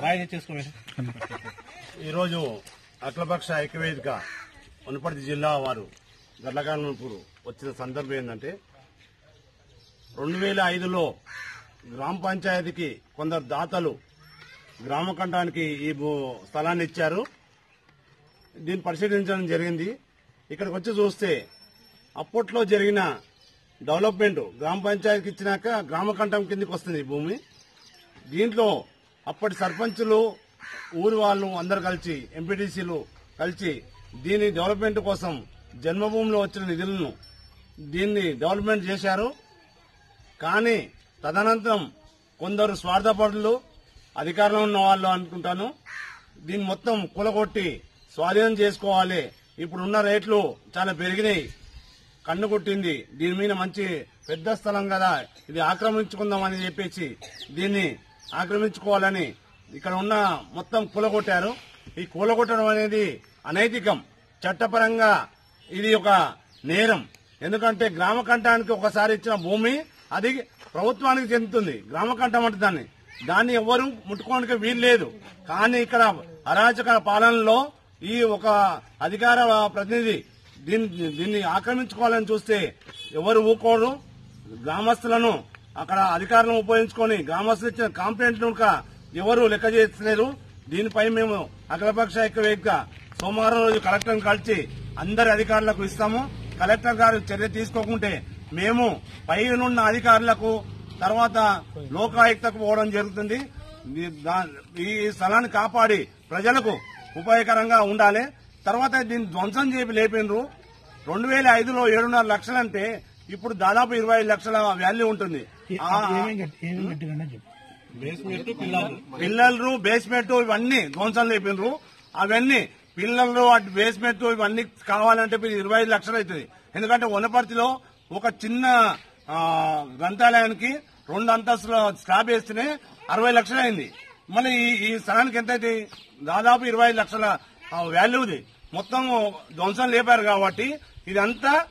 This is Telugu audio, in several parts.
రాయి ఈరోజు అఖిలపక్ష ఐక్యవేదిక మునపర్తి జిల్లా వారు గర్లకానపూర్ వచ్చిన సందర్భం ఏంటంటే రెండు వేల ఐదులో గ్రామ పంచాయతీకి కొందరు దాతలు గ్రామ కంఠానికి ఈ స్థలాన్ని ఇచ్చారు. దీన్ని పరిశీలించడం జరిగింది. ఇక్కడికి వచ్చి చూస్తే అప్పట్లో జరిగిన డెవలప్మెంట్ గ్రామ పంచాయతీకి ఇచ్చినాక గ్రామ కంఠం కిందకి వస్తుంది ఈ భూమి. దీంట్లో అప్పటి సర్పంచులు ఊరి వాళ్ళు అందరు కలిసి ఎంపీటీసీలు కలిసి దీని డెవలప్మెంట్ కోసం జన్మభూమిలో వచ్చిన నిధులను దీన్ని డెవలప్మెంట్ చేశారు. కానీ తదనంతరం కొందరు స్వార్థపరులు అధికారంలో ఉన్న వాళ్ళు అనుకుంటాను దీన్ని మొత్తం కూలగొట్టి స్వాధీనం చేసుకోవాలి. ఇప్పుడున్న రేట్లు చాలా పెరిగినాయి. కన్ను కొట్టింది. దీని మీద మంచి పెద్ద స్థలం కదా. ఇది ఆక్రమించుకుందామని చెప్పేసి దీన్ని ఆక్రమించుకోవాలని ఇక్కడ ఉన్న మొత్తం కూలగొట్టారు. ఈ కూలగొట్టడం అనేది అనైతికం. చట్టపరంగా ఇది ఒక నేరం. ఎందుకంటే గ్రామ కంఠానికి ఒకసారి ఇచ్చిన భూమి అది ప్రభుత్వానికి చెందుతుంది. గ్రామ కంఠం అంటే దాన్ని. దాన్ని ఎవరు ముట్టుకోవడానికి వీలు లేదు. కానీ ఇక్కడ అరాచక పాలనలో ఈ ఒక అధికార ప్రతినిధి దీన్ని దీన్ని ఆక్రమించుకోవాలని చూస్తే ఎవరు ఊకోరు? గ్రామస్తులను అక్కడ అధికారులను ఉపయోగించుకొని గ్రామస్తులు ఇచ్చిన కంప్లైంట్లు ఎవరు లెక్క చేస్తలేరు? దీనిపై మేము అఖిలపక్ష ఐక్యవేదిక సోమవారం రోజు కలెక్టర్ని కలిసి అందరి అధికారులకు ఇస్తాము. కలెక్టర్ గారు చర్య తీసుకోకుంటే మేము పైనున్న అధికారులకు తర్వాత లోకాయుక్తకు పోవడం జరుగుతుంది. ఈ స్థలాన్ని కాపాడి ప్రజలకు ఉపయోగకరంగా ఉండాలి. తర్వాత దీన్ని ధ్వంసం చేపి లేపినరు రెండు వేల ఐదులో ఏడున్నర లక్షలంటే ఇప్పుడు దాదాపు ఇరవై ఐదు లక్షల వాల్యూ ఉంటుంది. ఆ- పిల్లలు. బేస్మెంట్ ఇవన్నీ ధ్వంసం లేపినరు అవన్నీ పిల్లలు అటు బేస్మెంట్ ఇవన్నీ కావాలంటే ఇరవై ఐదు లక్షలు అవుతుంది. ఎందుకంటే వనపర్తిలో ఒక చిన్న గ్రంథాలయానికి రెండు అంతస్తుల స్లాబ్ వేస్తేనే అరవై లక్షలు అయింది. మళ్ళీ ఈ ఈ స్థలానికి ఎంత అయితే దాదాపు ఇరవై ఐదు లక్షల వాల్యూది. మొత్తం ధ్వంసం లేపారు కాబట్టి ఇదంతా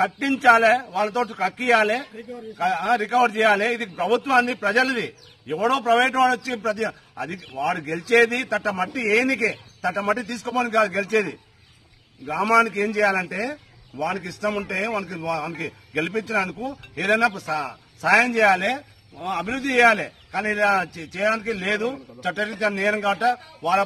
కట్టించాలి వాళ్ళతో కక్కియాలి రికవర్ చేయాలి. ఇది ప్రభుత్వాన్ని ప్రజలది. ఎవడో ప్రైవేట్ వాడు వచ్చి ప్రతి అది వాడు గెలిచేది తట్టమట్టి ఏనికే. తట్టమట్టి తీసుకోమని కాదు గెలిచేది. గ్రామానికి ఏం చేయాలంటే వానికి ఇష్టం ఉంటే వానికి వానికి గెలిపించడానికి ఏదైనా సాయం చేయాలి అభివృద్ధి చేయాలి. కానీ ఇలా చే- చేయడానికి లేదు. చట్టరీత్యా నేరం కాట వాళ్ళ